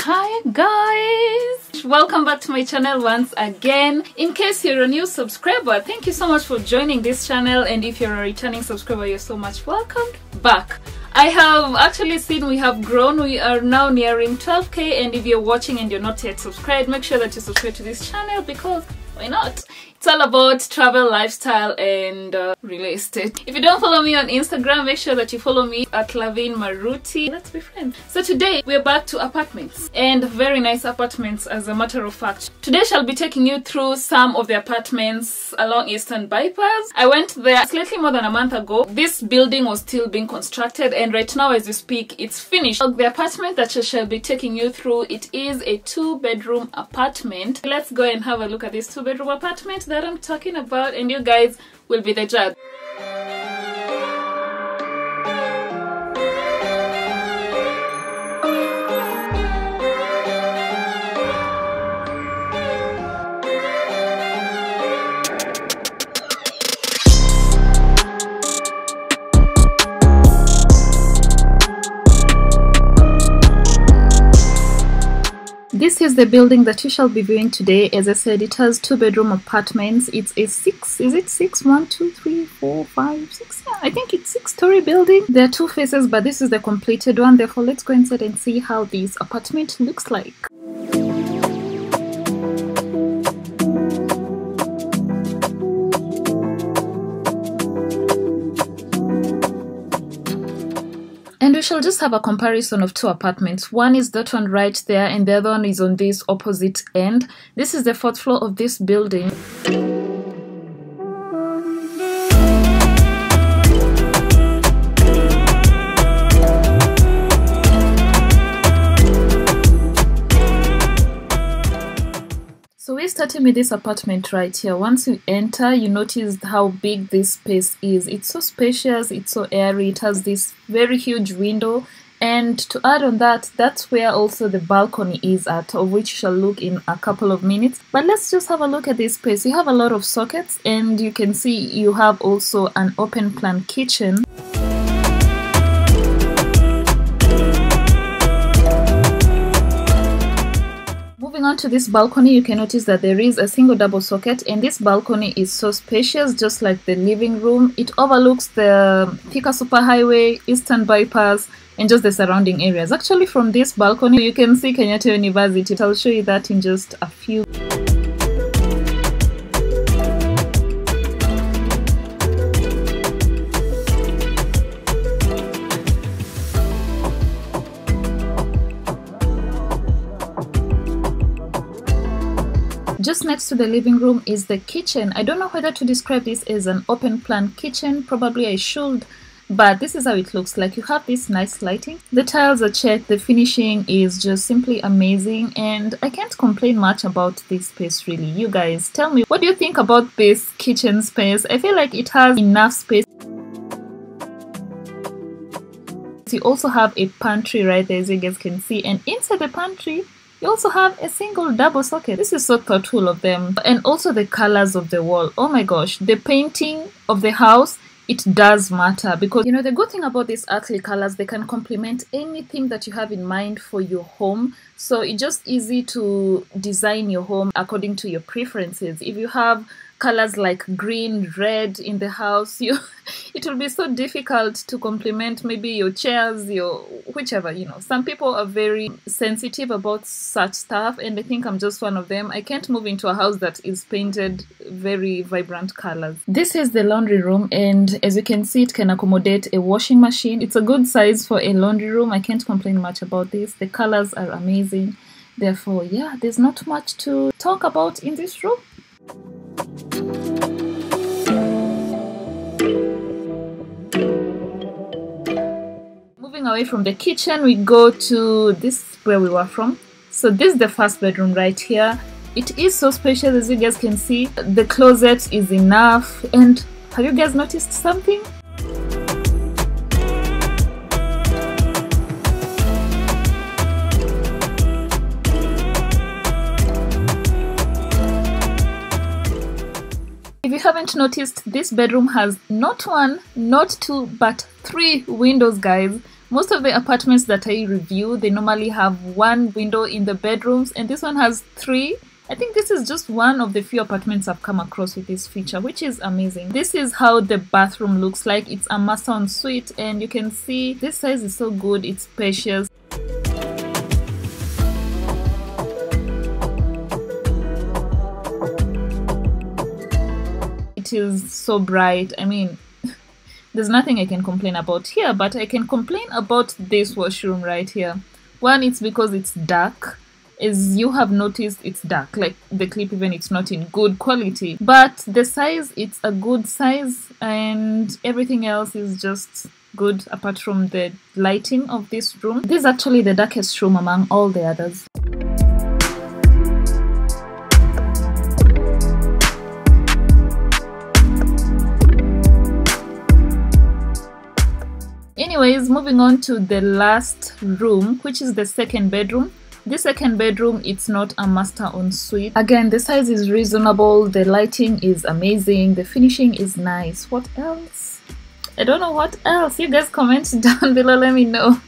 Hi guys! Welcome back to my channel once again. In case you're a new subscriber, thank you so much for joining this channel and if you're a returning subscriber, you're so much welcomed back. I have actually seen we have grown. We are now nearing 12k and if you're watching and you're not yet subscribed, make sure that you subscribe to this channel because why not? It's all about travel, lifestyle, and uh, real estate. If you don't follow me on Instagram, make sure that you follow me at Lavigne Maruti. Let's be friends. So today we're back to apartments and very nice apartments as a matter of fact. Today shall be taking you through some of the apartments along Eastern Bypass. I went there slightly more than a month ago. This building was still being constructed and right now as we speak it's finished. The apartment that I shall be taking you through it is a two bedroom apartment. Let's go and have a look at this two bedroom apartment that I'm talking about and you guys will be the judge. Is the building that you shall be viewing today. As I said, it has two bedroom apartments. It's a six, is it six? One, two, three, four, five, six. Yeah, I think it's six story building. There are two faces, but this is the completed one. Therefore, let's go inside and see how this apartment looks like. We shall just have a comparison of two apartments. One is that one right there, and the other one is on this opposite end. This is the fourth floor of this building. Starting with this apartment right here. Once you enter, you notice how big this space is. It's so spacious, it's so airy, it has this very huge window. And to add on that, that's where also the balcony is at, of which you shall look in a couple of minutes. But let's just have a look at this space. You have a lot of sockets, and you can see you have also an open plan kitchen. On to this balcony, you can notice that there is a single double socket and this balcony is so spacious, just like the living room. It overlooks the Thika Superhighway, Eastern Bypass, and just the surrounding areas. Actually, from this balcony, you can see Kenyatta University. I'll show you that in just a few. Next to the living room is the kitchen. I don't know whether to describe this as an open plan kitchen. Probably I should, but this is how it looks like. You have this nice lighting. The tiles are checked. The finishing is just simply amazing, and I can't complain much about this space really. You guys, tell me what do you think about this kitchen space? I feel like it has enough space. You also have a pantry right there, as you guys can see, and inside the pantry you also have a single double socket. This is so thoughtful of them. And also the colors of the wall. Oh my gosh, the painting of the house, it does matter because you know the good thing about these earthly colors, they can complement anything that you have in mind for your home. So it's just easy to design your home according to your preferences. If you have colors like green, red in the house, you it will be so difficult to complement maybe your chairs, your whichever, you know. Some people are very sensitive about such stuff and I think I'm just one of them. I can't move into a house that is painted very vibrant colors. This is the laundry room and as you can see it can accommodate a washing machine. It's a good size for a laundry room. I can't complain much about this. The colors are amazing. Therefore, yeah, there's not much to talk about in this room. Moving away from the kitchen, we go to this where we were from. So this is the first bedroom right here. It is so spacious as you guys can see. The closet is enough. And have you guys noticed something? You haven't noticed, this bedroom has not one, not two, but three windows, guys. most of the apartments that I review, they normally have one window in the bedrooms, and this one has three. I think this is just one of the few apartments I've come across with this feature, which is amazing. This is how the bathroom looks like. It's a master suite, and you can see this size is so good. It's spacious. It is so bright. I mean, there's nothing I can complain about here, but I can complain about this washroom right here. One, it's because it's dark. As you have noticed, it's dark. Like the clip, even it's not in good quality. But the size, it's a good size, and everything else is just good apart from the lighting of this room. This is actually the darkest room among all the others. Moving on to the last room which is the second bedroom. This second bedroom it's not a master en suite. Again the size is reasonable the lighting is amazing the finishing is nice. What else? I don't know what else. You guys comment down below let me know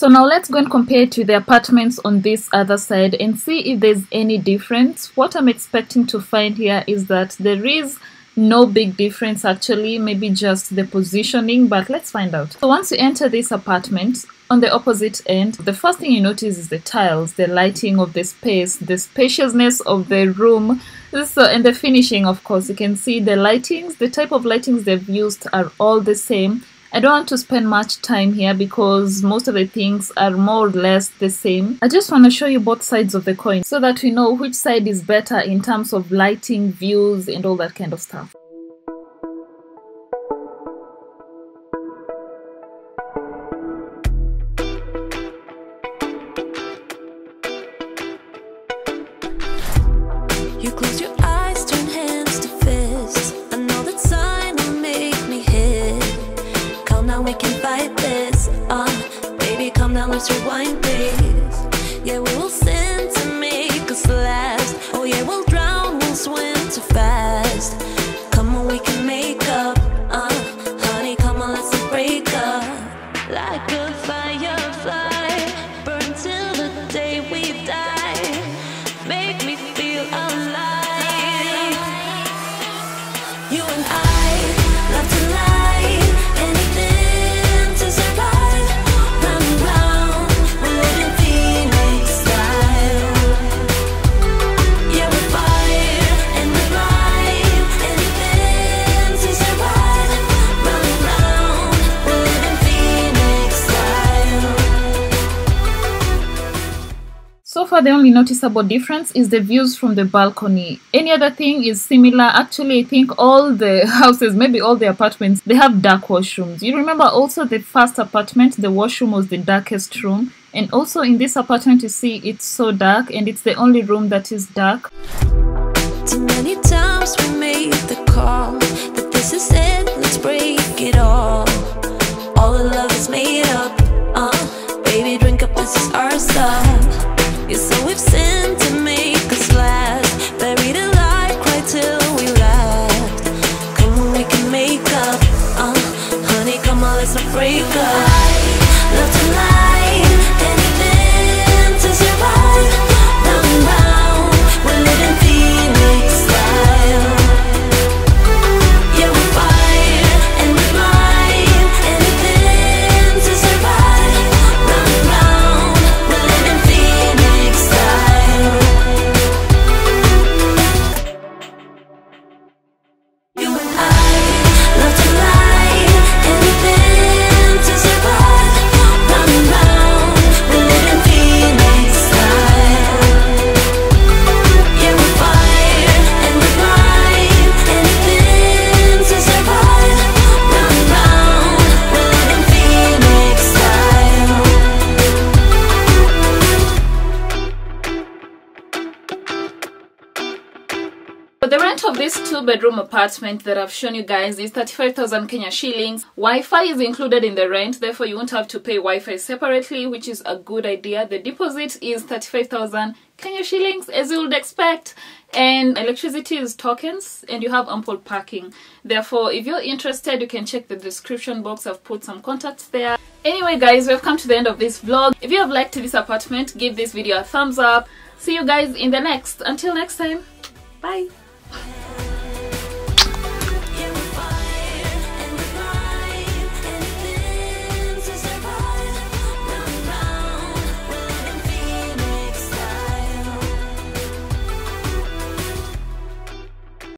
So now let's go and compare to the apartments on this other side and see if there's any difference. What I'm expecting to find here is that there is no big difference actually, maybe just the positioning, but let's find out. So once you enter this apartment, on the opposite end, the first thing you notice is the tiles, the lighting of the space, the spaciousness of the room, so and the finishing of course. You can see the lightings, the type of lightings they've used are all the same I don't want to spend much time here because most of the things are more or less the same. I just want to show you both sides of the coin so that we know which side is better in terms of lighting, views and all that kind of stuff. You close your rewind Far the only noticeable difference is the views from the balcony. Any other thing is similar. Actually, I think all the houses, maybe all the apartments, they have dark washrooms. You remember also the first apartment, the washroom was the darkest room. And also in this apartment, you see it's so dark and it's the only room that is dark. Too many times we made the call that this is it, let's break it. All two bedroom apartment that I've shown you guys is 35,000 Kenya shillings. Wi-Fi is included in the rent, therefore you won't have to pay Wi-Fi separately, which is a good idea. The deposit is 35,000 Kenya shillings as you would expect and electricity is tokens and you have ample parking. Therefore if you're interested you can check the description box. I've put some contacts there. Anyway guys we've come to the end of this vlog. If you have liked this apartment give this video a thumbs up. See you guys in the next. Until next time bye